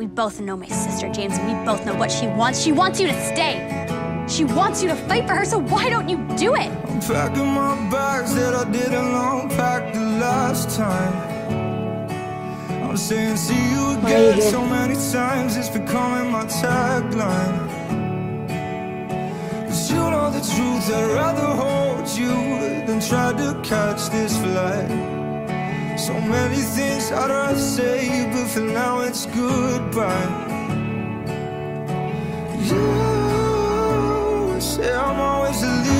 We both know my sister, James, and we both know what she wants. She wants you to stay. She wants you to fight for her, so why don't you do it? I'm packing my bags that I didn't unpack the last time. I'm saying see you again so many times, it's becoming my tagline. Cause you know the truth, I'd rather hold you than try to catch this flight. So many things I'd rather say, but for now it's goodbye. You say I'm always a.